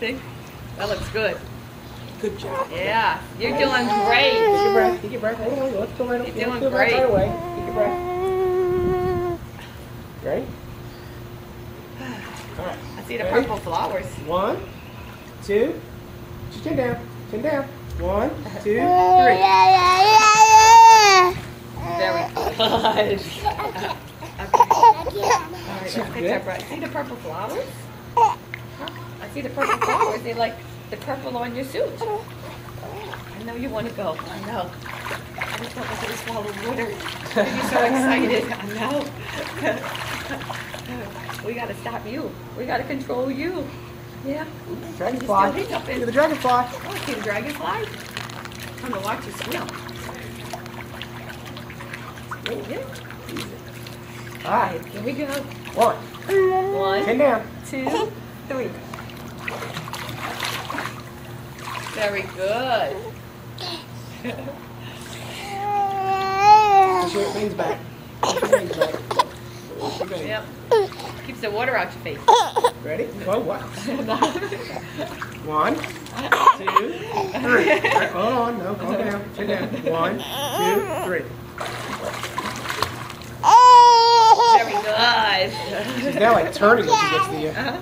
See? That looks good. Good job. Yeah. You're doing great. Take your breath. Take your breath. On. Let's go right up. You're let's doing go back great. right away. Take your breath. Ready? All right. I see the Ready? purple flowers. One, two. Just chin down. Chin down. One, two, Very three. good. okay. All right, let's take that breath. See the purple flowers? Huh? See the purple flowers. They like the purple on your suit. I know you want to go. I know. I just want to swallow water. You're so excited. I know. we got to stop you. We got to control you. Yeah. Dragonfly. You're still hiccuping. You're the dragonfly. Oh, see the dragonfly? Come to watch you swim. Yeah. All right. Here we go. One. One, Chin down. two, three. Very good. Push your wings back. Wings back. Push. Yep. Keeps the water out your face. Ready? Go. What? One, two, three. Right, hold on. No, calm down. Chin down. One, two, three. Very good. She's now like turning when she gets to you. Uh-huh.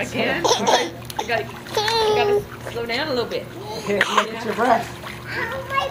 Again? All right. You gotta, you gotta slow down a little bit. Okay, you gotta get your breath. Oh